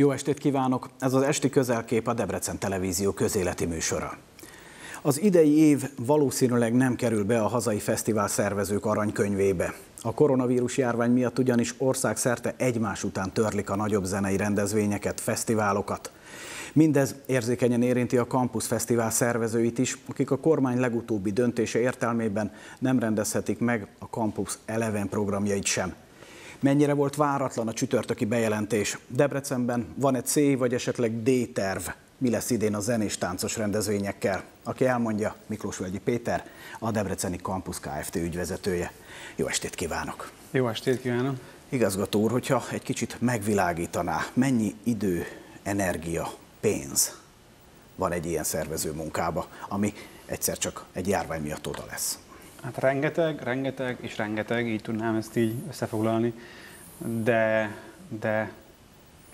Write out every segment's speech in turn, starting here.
Jó estét kívánok! Ez az esti közelkép a Debrecen Televízió közéleti műsora. Az idei év valószínűleg nem kerül be a hazai fesztivál szervezők aranykönyvébe. A koronavírus járvány miatt ugyanis országszerte egymás után törlik a nagyobb zenei rendezvényeket, fesztiválokat. Mindez érzékenyen érinti a Campus Fesztivál szervezőit is, akik a kormány legutóbbi döntése értelmében nem rendezhetik meg a Campus Eleven programjait sem. Mennyire volt váratlan a csütörtöki bejelentés? Debrecenben van egy C vagy esetleg D terv? Mi lesz idén a zenés táncos rendezvényekkel? Aki elmondja, Miklós Völgyi Péter, a Debreceni Campus Kft. ügyvezetője. Jó estét kívánok! Jó estét kívánok! Igazgató úr, hogyha egy kicsit megvilágítaná, mennyi idő, energia, pénz van egy ilyen szervező munkába, ami egyszer csak egy járvány miatt oda lesz? Hát rengeteg, rengeteg és rengeteg, így tudnám ezt így összefoglalni, de, de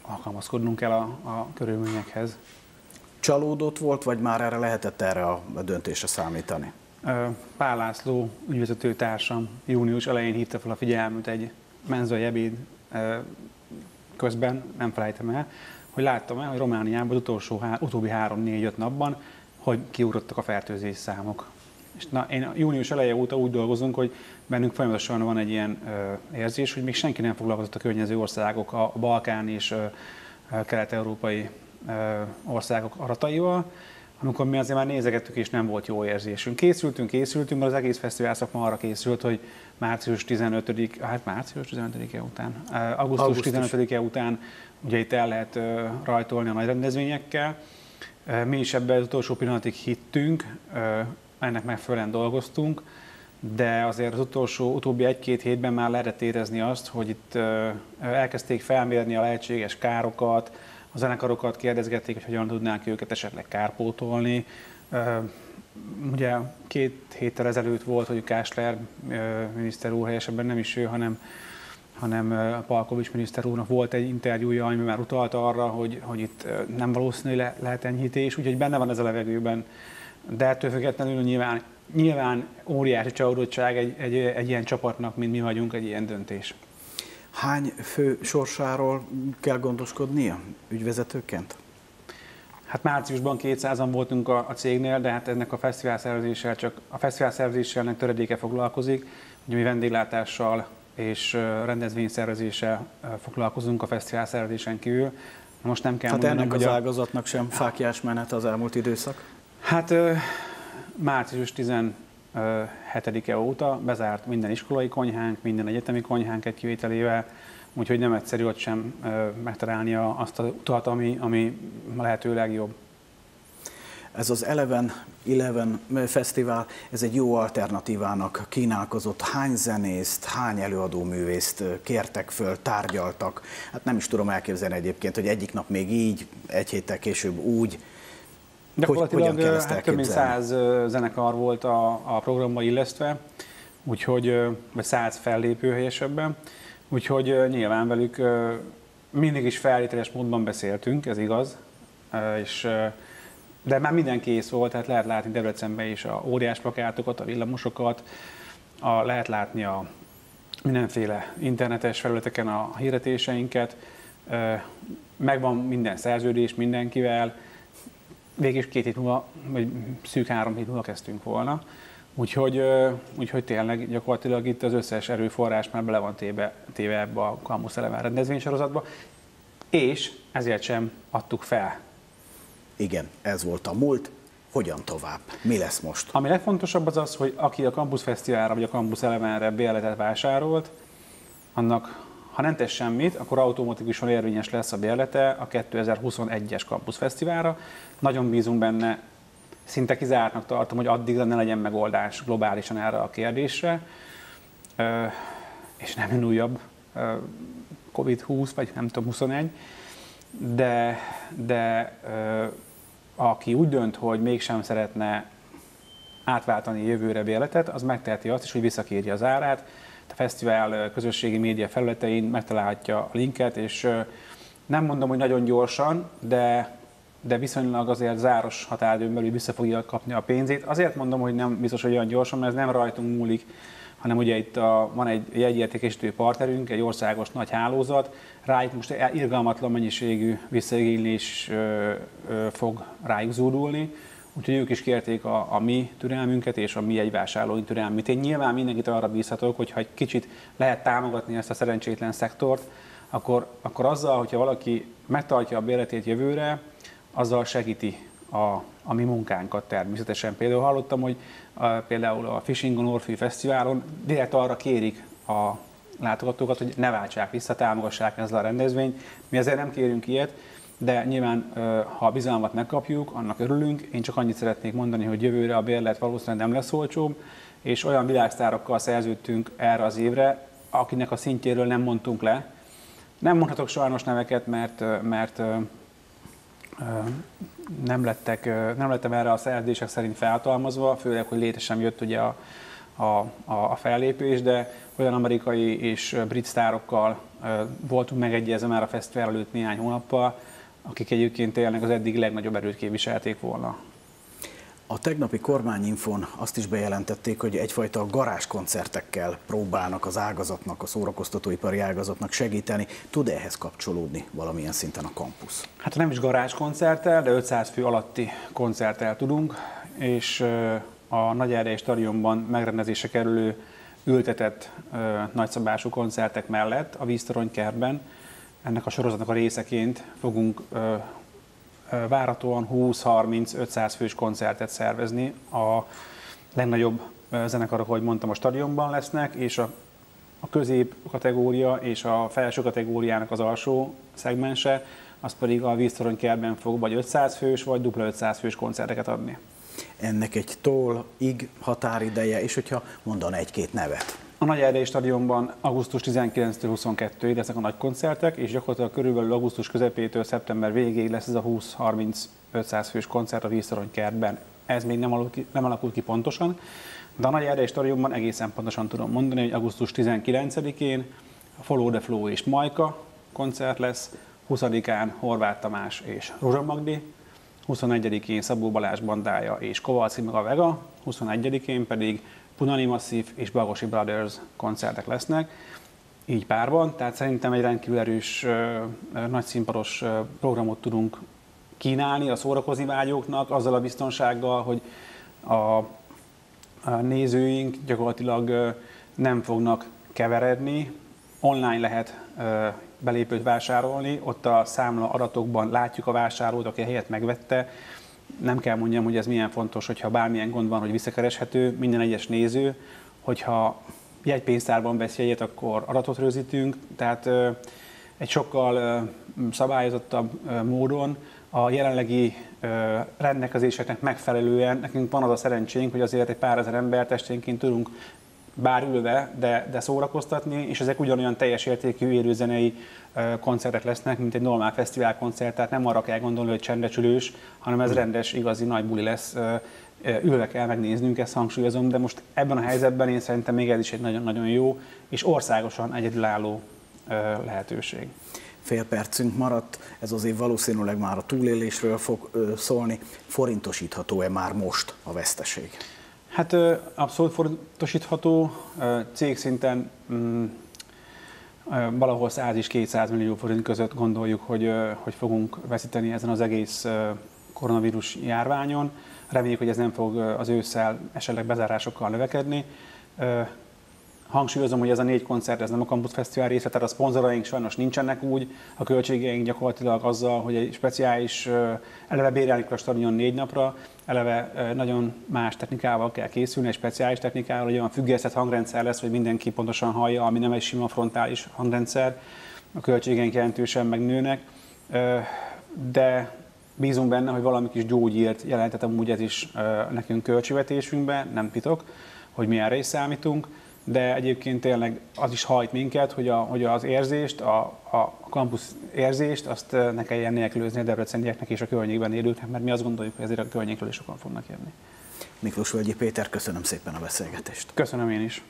alkalmazkodnunk kell a, a körülményekhez. Csalódott volt, vagy már erre lehetett erre a döntésre számítani? Pál László ügyvezető társam június elején hívta fel a figyelmet egy menzai ebéd közben, nem felejtem el, hogy láttam el, hogy Romániában az utolsó, utóbbi három-négy-öt napban, hogy kiugrottak a fertőzés számok. És na, én június eleje óta úgy dolgozunk, hogy bennünk folyamatosan van egy ilyen ö, érzés, hogy még senki nem foglalkozott a környező országok, a Balkán és kelet-európai országok arataival, amikor mi azért már nézegettük, és nem volt jó érzésünk. Készültünk, készültünk, mert az egész fesztivál szakma arra készült, hogy március 15 hát március 15-e után, augusztus, augusztus. 15-e után ugye itt el lehet rajtolni a nagy rendezvényekkel. Mi is ebben az utolsó pillanatig hittünk, ennek megfelelően dolgoztunk, de azért az utolsó, utóbbi egy-két hétben már lehetett érezni azt, hogy itt elkezdték felmérni a lehetséges károkat, a zenekarokat kérdezgették, hogy hogyan tudnánk őket esetleg kárpótolni. Ugye két héttel ezelőtt volt, hogy Kásler miniszter úr helyesebben nem is ő, hanem hanem Palkovics miniszter úrnak volt egy interjúja, ami már utalta arra, hogy, hogy itt nem valószínű, le, lehet enyhítés, úgyhogy benne van ez a levegőben. De ettől függetlenül nyilván, nyilván óriási csalódottság egy, egy, egy ilyen csapatnak, mint mi vagyunk, egy ilyen döntés. Hány fő sorsáról kell gondoskodnia ügyvezetőként? Hát márciusban 200-an voltunk a, a cégnél, de hát ennek a fesztivál szervezéssel csak a fesztivál szervezéssel töredéke foglalkozik. Ugye mi vendéglátással és rendezvényszervezéssel foglalkozunk a fesztivál szervezésen kívül. Most nem kell hát mondanom, ennek az a... ágazatnak sem fákjás menet az elmúlt időszak? Hát március 17-e óta bezárt minden iskolai konyhánk, minden egyetemi konyhánk egy kivételével, úgyhogy nem egyszerű ott sem megtalálni azt az utat, ami, ami lehető legjobb. Ez az Eleven, Eleven Fesztivál, ez egy jó alternatívának kínálkozott. Hány zenészt, hány előadóművészt kértek föl, tárgyaltak? Hát nem is tudom elképzelni egyébként, hogy egyik nap még így, egy héttel később úgy. Gyakorlatilag hogy, hogyan hát több mint száz zenekar volt a, a programba illesztve, úgyhogy, vagy száz fellépő helyesebben, úgyhogy nyilván velük mindig is feltételes módban beszéltünk, ez igaz, és de már minden kész volt, tehát lehet látni Debrecenben is a óriás plakátokat, a villamosokat, a, lehet látni a mindenféle internetes felületeken a hirdetéseinket, megvan minden szerződés mindenkivel, végig két hét múlva, vagy szűk három hét múlva kezdtünk volna. Úgyhogy, úgyhogy tényleg gyakorlatilag itt az összes erőforrás már bele van téve, téve ebbe a Campus Eleven rendezvénysorozatba, és ezért sem adtuk fel igen, ez volt a múlt, hogyan tovább? Mi lesz most? Ami legfontosabb az az, hogy aki a Campus Fesztiválra vagy a Campus Elevenre bérletet vásárolt, annak ha nem tesz semmit, akkor automatikusan érvényes lesz a bérlete a 2021-es Campus Fesztiválra. Nagyon bízunk benne, szinte kizártnak tartom, hogy addig ne legyen megoldás globálisan erre a kérdésre, és nem újabb COVID-20, vagy nem tudom, 21, de, de aki úgy dönt, hogy mégsem szeretne átváltani jövőre bérletet, az megteheti azt is, hogy visszakéri az árát. A fesztivál közösségi média felületein megtalálhatja a linket, és nem mondom, hogy nagyon gyorsan, de, de viszonylag azért záros határidőn belül vissza fogja kapni a pénzét. Azért mondom, hogy nem biztos, hogy olyan gyorsan, mert ez nem rajtunk múlik, hanem ugye itt a, van egy jegyértékesítő partnerünk, egy országos nagy hálózat, rájuk most irgalmatlan mennyiségű visszaigénylés fog rájuk zúdulni, úgyhogy ők is kérték a, a mi türelmünket és a mi egyvásárlói türelmét. Én nyilván mindenkit arra bízhatok, hogy ha egy kicsit lehet támogatni ezt a szerencsétlen szektort, akkor, akkor azzal, hogyha valaki megtartja a béletét jövőre, azzal segíti a, a mi munkánkat természetesen. Például hallottam, hogy a, például a Fishing on Orfű Fesztiválon direkt arra kérik a látogatókat, hogy ne váltsák vissza, támogassák ezzel a rendezvényt. Mi ezért nem kérünk ilyet, de nyilván, ha a bizalmat megkapjuk, annak örülünk. Én csak annyit szeretnék mondani, hogy jövőre a bérlet valószínűleg nem lesz olcsóbb, és olyan világsztárokkal szerződtünk erre az évre, akinek a szintjéről nem mondtunk le. Nem mondhatok sajnos neveket, mert, mert nem, lettek, nem lettem erre a szerződések szerint felhatalmazva, főleg, hogy létre jött ugye a, a, a fellépés, de olyan amerikai és brit sztárokkal voltunk megegyezve már a fesztivál előtt néhány hónappal, akik egyébként tényleg az eddig legnagyobb erőt képviselték volna. A tegnapi kormányinfon azt is bejelentették, hogy egyfajta garázskoncertekkel próbálnak az ágazatnak, a szórakoztatóipari ágazatnak segíteni. Tud -e ehhez kapcsolódni valamilyen szinten a kampusz? Hát nem is garázskoncerttel, de 500 fő alatti koncerttel tudunk, és a Nagy Erdély stadionban megrendezése kerülő ültetett nagyszabású koncertek mellett a Víztorony kertben ennek a sorozatnak a részeként fogunk várhatóan 20-30-500 fős koncertet szervezni. A legnagyobb zenekarok, ahogy mondtam, a stadionban lesznek, és a, a közép kategória és a felső kategóriának az alsó szegmense, az pedig a víztorony kertben fog vagy 500 fős, vagy dupla 500 fős koncerteket adni. Ennek egy toll, ig határideje, és hogyha mondan egy-két nevet. A Nagy Erdély stadionban augusztus 19-22-ig lesznek a nagy koncertek, és gyakorlatilag körülbelül augusztus közepétől szeptember végéig lesz ez a 20-30-500 fős koncert a Víztorony kertben. Ez még nem alakult ki, nem alakult ki pontosan, de a Nagy Erdély stadionban egészen pontosan tudom mondani, hogy augusztus 19-én a Follow the Flow és Majka koncert lesz, 20-án Horváth Tamás és Rózsa Magdi, 21-én Szabó Balázs bandája és Kovalci meg a Vega, 21-én pedig Punani Massive és Bagosi Brothers koncertek lesznek, így párban, tehát szerintem egy rendkívül erős, nagy színpados programot tudunk kínálni a szórakozni vágyóknak, azzal a biztonsággal, hogy a, a nézőink gyakorlatilag nem fognak keveredni, online lehet belépőt vásárolni, ott a számla adatokban látjuk a vásárlót, aki a helyet megvette, nem kell mondjam, hogy ez milyen fontos, hogyha bármilyen gond van, hogy visszakereshető minden egyes néző, hogyha jegypénztárban vesz jegyet, akkor adatot rögzítünk, tehát egy sokkal szabályozottabb módon a jelenlegi rendelkezéseknek megfelelően nekünk van az a szerencsénk, hogy azért egy pár ezer embert esténként tudunk bár ülve, de, de szórakoztatni, és ezek ugyanolyan teljes értékű élőzenei koncertek lesznek, mint egy normál fesztivál koncert, tehát nem arra kell gondolni, hogy csendecsülős, hanem ez rendes, igazi nagy buli lesz. Ülve kell megnéznünk, ezt hangsúlyozom, de most ebben a helyzetben én szerintem még ez is egy nagyon-nagyon jó és országosan egyedülálló lehetőség. Fél percünk maradt, ez az év valószínűleg már a túlélésről fog szólni. Forintosítható-e már most a veszteség? Hát abszolút forintosítható. Cégszinten mm, valahol 100 és 200 millió forint között gondoljuk, hogy, hogy fogunk veszíteni ezen az egész koronavírus járványon. Reméljük, hogy ez nem fog az ősszel esetleg bezárásokkal növekedni. Hangsúlyozom, hogy ez a négy koncert, ez nem a Campus Fesztivál része, tehát a szponzoraink sajnos nincsenek úgy, a költségeink gyakorlatilag azzal, hogy egy speciális, eleve bérelni a stadion négy napra, eleve nagyon más technikával kell készülni, egy speciális technikával, hogy olyan függesztett hangrendszer lesz, hogy mindenki pontosan hallja, ami nem egy sima frontális hangrendszer, a költségeink jelentősen megnőnek, de bízunk benne, hogy valami kis gyógyírt jelentett amúgy ez is nekünk költségvetésünkbe, nem titok, hogy mi erre is számítunk de egyébként tényleg az is hajt minket, hogy, a, hogy az érzést, a, a kampusz érzést, azt ne kelljen nélkülözni a debrecenieknek és a környékben élőknek, mert mi azt gondoljuk, hogy ezért a környékről is sokan fognak jönni. Miklós Völgyi Péter, köszönöm szépen a beszélgetést. Köszönöm én is.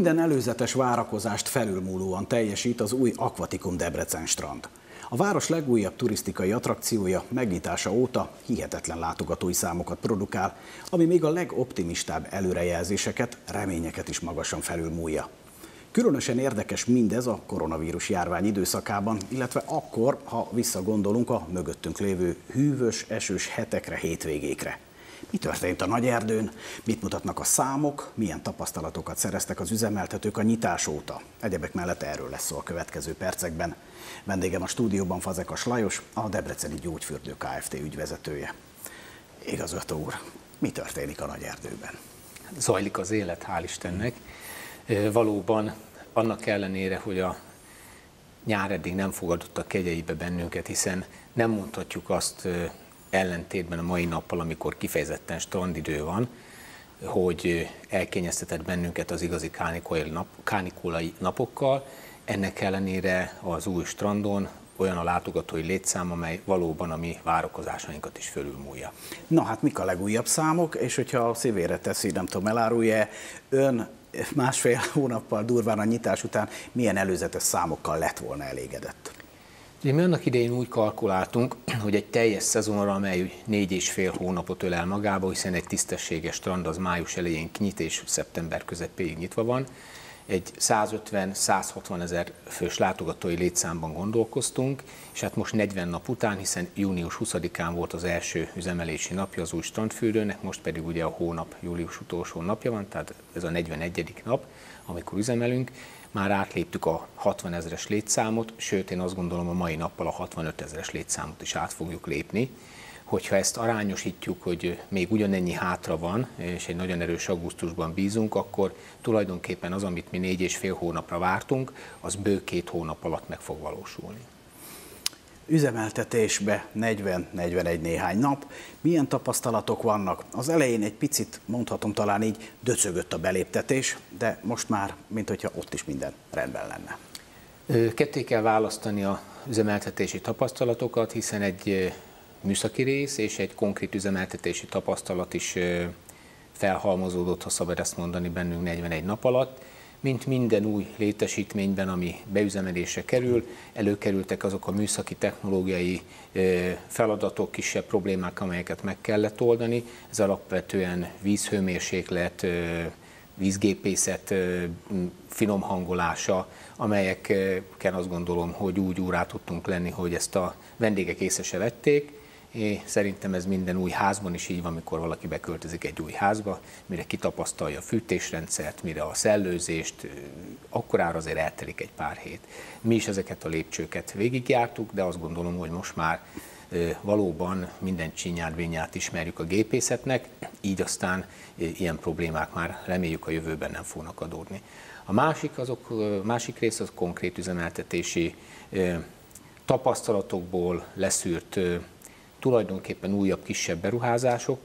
Minden előzetes várakozást felülmúlóan teljesít az új Aquaticum Debrecen strand. A város legújabb turisztikai attrakciója megnyitása óta hihetetlen látogatói számokat produkál, ami még a legoptimistább előrejelzéseket, reményeket is magasan felülmúlja. Különösen érdekes mindez a koronavírus járvány időszakában, illetve akkor, ha visszagondolunk a mögöttünk lévő hűvös, esős hetekre, hétvégékre. Mi történt a nagy erdőn? Mit mutatnak a számok? Milyen tapasztalatokat szereztek az üzemeltetők a nyitás óta? Egyebek mellett erről lesz szó a következő percekben. Vendégem a stúdióban Fazekas Lajos, a Debreceni Gyógyfürdő Kft. ügyvezetője. Igazgató úr, mi történik a nagy erdőben? Zajlik az élet, hál' Istennek. Valóban annak ellenére, hogy a nyár eddig nem fogadott a kegyeibe bennünket, hiszen nem mondhatjuk azt ellentétben a mai nappal, amikor kifejezetten strandidő van, hogy elkényeztetett bennünket az igazi nap, kánikulai napokkal. Ennek ellenére az új strandon olyan a látogatói létszám, amely valóban a mi várakozásainkat is fölülmúlja. Na hát mik a legújabb számok, és hogyha a szívére teszi, nem tudom, elárulja ön másfél hónappal durván a nyitás után milyen előzetes számokkal lett volna elégedett? Ugye mi annak idején úgy kalkuláltunk, hogy egy teljes szezonra, amely négy és fél hónapot ölel magába, hiszen egy tisztességes strand az május elején nyit és szeptember közepéig nyitva van, egy 150-160 ezer fős látogatói létszámban gondolkoztunk, és hát most 40 nap után, hiszen június 20-án volt az első üzemelési napja az új strandfürdőnek, most pedig ugye a hónap július utolsó napja van, tehát ez a 41. nap, amikor üzemelünk, már átléptük a 60 ezeres létszámot, sőt én azt gondolom a mai nappal a 65 ezeres létszámot is át fogjuk lépni. Hogyha ezt arányosítjuk, hogy még ugyanennyi hátra van, és egy nagyon erős augusztusban bízunk, akkor tulajdonképpen az, amit mi négy és fél hónapra vártunk, az bő két hónap alatt meg fog valósulni üzemeltetésbe 40-41 néhány nap. Milyen tapasztalatok vannak? Az elején egy picit, mondhatom talán így, döcögött a beléptetés, de most már, mint hogyha ott is minden rendben lenne. Ketté kell választani a üzemeltetési tapasztalatokat, hiszen egy műszaki rész és egy konkrét üzemeltetési tapasztalat is felhalmozódott, ha szabad ezt mondani bennünk 41 nap alatt mint minden új létesítményben, ami beüzemelésre kerül, előkerültek azok a műszaki technológiai feladatok, kisebb problémák, amelyeket meg kellett oldani. Ez alapvetően vízhőmérséklet, vízgépészet finom hangolása, amelyeken azt gondolom, hogy úgy úrá tudtunk lenni, hogy ezt a vendégek észre se vették, É, szerintem ez minden új házban is így van, amikor valaki beköltözik egy új házba, mire kitapasztalja a fűtésrendszert, mire a szellőzést, akkorára azért eltelik egy pár hét. Mi is ezeket a lépcsőket végigjártuk, de azt gondolom, hogy most már valóban minden csinyát, ismerjük a gépészetnek, így aztán ilyen problémák már reméljük a jövőben nem fognak adódni. A másik, azok, másik rész az konkrét üzemeltetési tapasztalatokból leszűrt tulajdonképpen újabb, kisebb beruházások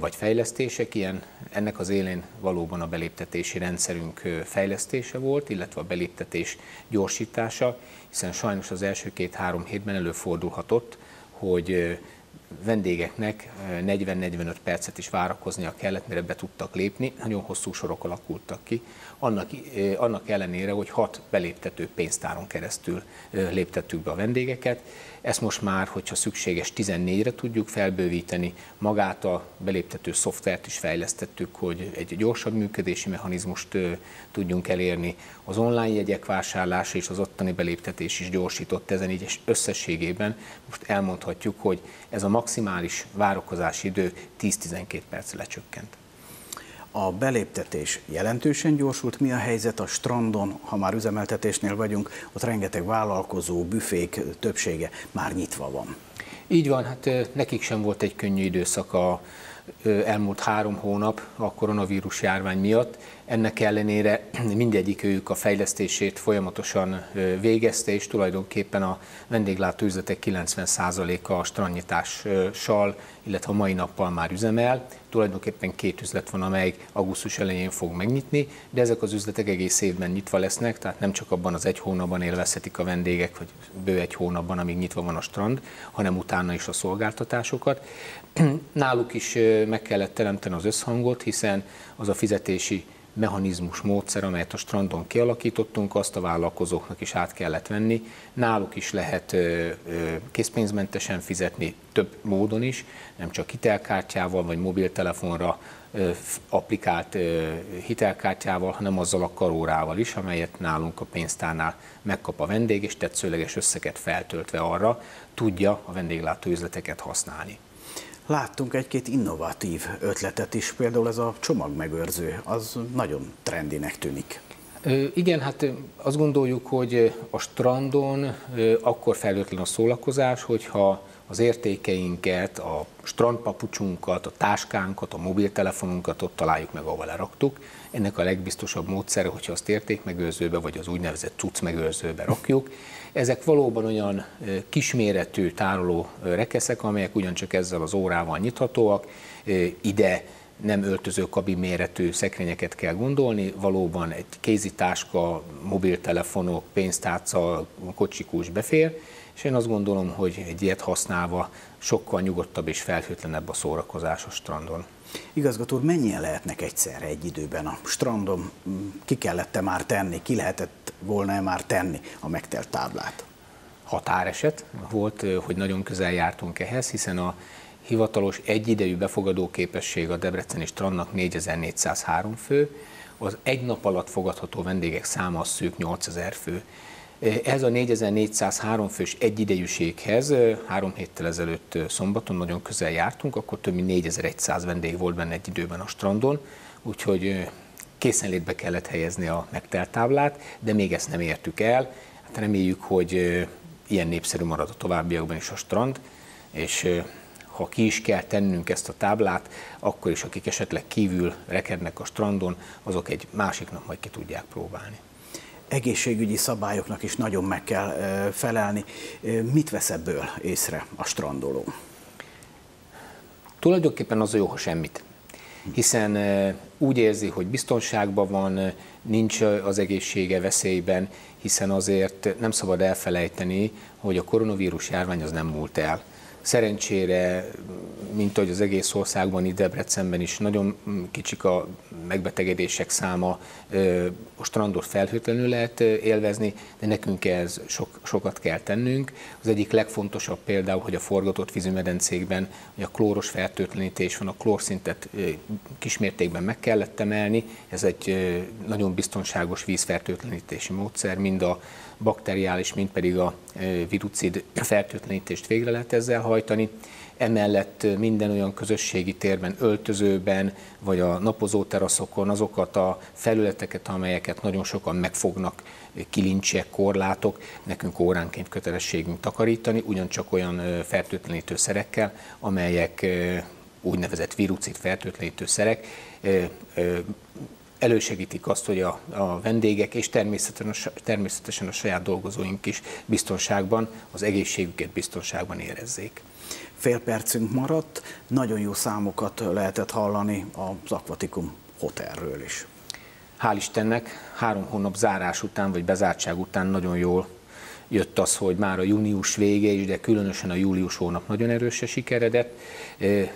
vagy fejlesztések, ilyen ennek az élén valóban a beléptetési rendszerünk fejlesztése volt, illetve a beléptetés gyorsítása, hiszen sajnos az első két-három hétben előfordulhatott, hogy vendégeknek 40-45 percet is várakoznia kellett, mire be tudtak lépni, nagyon hosszú sorok alakultak ki, annak, annak ellenére, hogy hat beléptető pénztáron keresztül léptettük be a vendégeket, ezt most már, hogyha szükséges, 14-re tudjuk felbővíteni. Magát a beléptető szoftvert is fejlesztettük, hogy egy gyorsabb működési mechanizmust tudjunk elérni. Az online jegyek vásárlása és az ottani beléptetés is gyorsított ezen, így összességében most elmondhatjuk, hogy ez a maximális várakozási idő 10-12 perc lecsökkent. A beléptetés jelentősen gyorsult. Mi a helyzet a strandon, ha már üzemeltetésnél vagyunk, ott rengeteg vállalkozó, büfék többsége már nyitva van. Így van, hát nekik sem volt egy könnyű időszak a elmúlt három hónap a koronavírus járvány miatt. Ennek ellenére mindegyik ők a fejlesztését folyamatosan végezte, és tulajdonképpen a vendéglátóüzletek 90%-a a strandnyitással, illetve a mai nappal már üzemel. Tulajdonképpen két üzlet van, amely augusztus elején fog megnyitni, de ezek az üzletek egész évben nyitva lesznek, tehát nem csak abban az egy hónapban élvezhetik a vendégek, vagy bő egy hónapban, amíg nyitva van a strand, hanem utána is a szolgáltatásokat. Náluk is meg kellett teremteni az összhangot, hiszen az a fizetési mechanizmus, módszer, amelyet a strandon kialakítottunk, azt a vállalkozóknak is át kellett venni. Náluk is lehet készpénzmentesen fizetni több módon is, nem csak hitelkártyával vagy mobiltelefonra applikált hitelkártyával, hanem azzal a karórával is, amelyet nálunk a pénztárnál megkap a vendég, és tetszőleges összeget feltöltve arra tudja a vendéglátóüzleteket használni. Láttunk egy-két innovatív ötletet is, például ez a csomagmegőrző, az nagyon trendinek tűnik. Igen, hát azt gondoljuk, hogy a strandon akkor felhőtlen a szólakozás, hogyha az értékeinket, a strandpapucsunkat, a táskánkat, a mobiltelefonunkat ott találjuk meg, ahol leraktuk. Ennek a legbiztosabb módszere, hogyha azt értékmegőrzőbe, vagy az úgynevezett cuccmegőrzőbe rakjuk. Ezek valóban olyan kisméretű tároló rekeszek, amelyek ugyancsak ezzel az órával nyithatóak. Ide nem öltöző kabin méretű szekrényeket kell gondolni, valóban egy kézitáska, mobiltelefonok, pénztárca, kocsikús befér, és én azt gondolom, hogy egy ilyet használva sokkal nyugodtabb és felhőtlenebb a szórakozás a strandon. Igazgató mennyien lehetnek egyszerre egy időben a strandon? Ki kellett -e már tenni, ki lehetett volna -e már tenni a megtelt táblát? Határeset volt, hogy nagyon közel jártunk ehhez, hiszen a hivatalos egyidejű befogadó képesség a Debreceni strandnak 4403 fő, az egy nap alatt fogadható vendégek száma a szűk 8000 fő. Ez a 4403 fős egyidejűséghez három héttel ezelőtt szombaton nagyon közel jártunk, akkor több mint 4100 vendég volt benne egy időben a strandon, úgyhogy készenlétbe kellett helyezni a megtelt táblát, de még ezt nem értük el. Hát reméljük, hogy ilyen népszerű marad a továbbiakban is a strand, és ha ki is kell tennünk ezt a táblát, akkor is akik esetleg kívül rekednek a strandon, azok egy másik nap majd ki tudják próbálni egészségügyi szabályoknak is nagyon meg kell felelni. Mit vesz ebből észre a strandoló? Tulajdonképpen az a jó, ha semmit. Hiszen úgy érzi, hogy biztonságban van, nincs az egészsége veszélyben, hiszen azért nem szabad elfelejteni, hogy a koronavírus járvány az nem múlt el. Szerencsére, mint ahogy az egész országban, itt Debrecenben is nagyon kicsik a megbetegedések száma, a strandot felhőtlenül lehet élvezni, de nekünk ez sok, sokat kell tennünk. Az egyik legfontosabb például, hogy a forgatott vízümedencékben hogy a klóros fertőtlenítés van, a klórszintet kismértékben meg kellett emelni, ez egy nagyon biztonságos vízfertőtlenítési módszer, mind a bakteriális, mint pedig a virucid fertőtlenítést végre lehet ezzel hajtani. Emellett minden olyan közösségi térben, öltözőben, vagy a napozó teraszokon azokat a felületeket, amelyeket nagyon sokan megfognak, kilincsek, korlátok, nekünk óránként kötelességünk takarítani, ugyancsak olyan fertőtlenítő szerekkel, amelyek úgynevezett virucid fertőtlenítő szerek elősegítik azt, hogy a, a vendégek és természetesen, természetesen a saját dolgozóink is biztonságban, az egészségüket biztonságban érezzék. Fél percünk maradt, nagyon jó számokat lehetett hallani az Aquaticum Hotelről is. Hál' Istennek három hónap zárás után, vagy bezártság után nagyon jól jött az, hogy már a június vége is, de különösen a július hónap nagyon erősen sikeredett.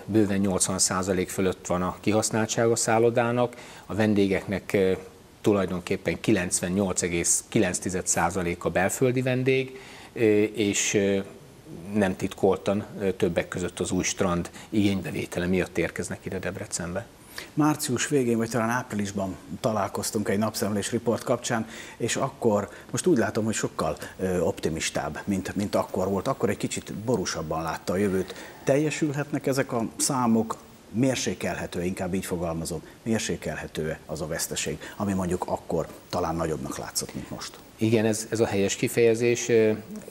Bőven 80% fölött van a kihasználtság a szállodának, a vendégeknek tulajdonképpen 98,9% a belföldi vendég, és nem titkoltan többek között az új strand igénybevétele miatt érkeznek ide Debrecenbe. Március végén, vagy talán áprilisban találkoztunk egy napszemlés riport kapcsán, és akkor, most úgy látom, hogy sokkal optimistább, mint, mint akkor volt. Akkor egy kicsit borúsabban látta a jövőt. Teljesülhetnek ezek a számok, mérsékelhető, inkább így fogalmazom, mérsékelhető az a veszteség, ami mondjuk akkor talán nagyobbnak látszott, mint most. Igen, ez, ez a helyes kifejezés.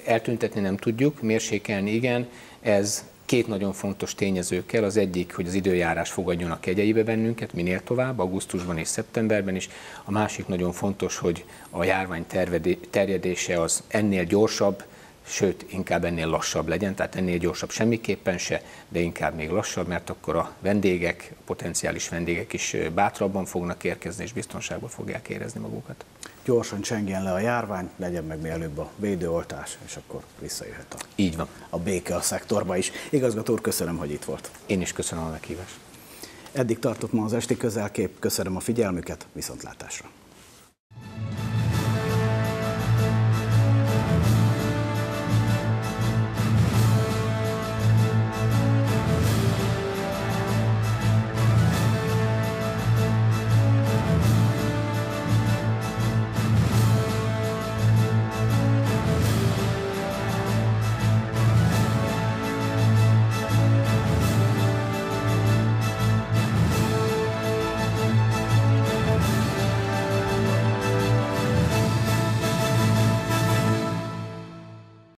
Eltüntetni nem tudjuk, mérsékelni igen, ez két nagyon fontos tényezőkkel. Az egyik, hogy az időjárás fogadjon a kegyeibe bennünket minél tovább, augusztusban és szeptemberben is. A másik nagyon fontos, hogy a járvány terjedése az ennél gyorsabb, sőt, inkább ennél lassabb legyen, tehát ennél gyorsabb semmiképpen se, de inkább még lassabb, mert akkor a vendégek, a potenciális vendégek is bátrabban fognak érkezni, és biztonságban fogják érezni magukat. Gyorsan csengjen le a járvány, legyen meg mielőbb a védőoltás, és akkor visszajöhet a, Így van. a béke a szektorba is. Igazgató úr, köszönöm, hogy itt volt. Én is köszönöm a meghívást. Eddig tartott ma az esti közelkép, köszönöm a figyelmüket, viszontlátásra!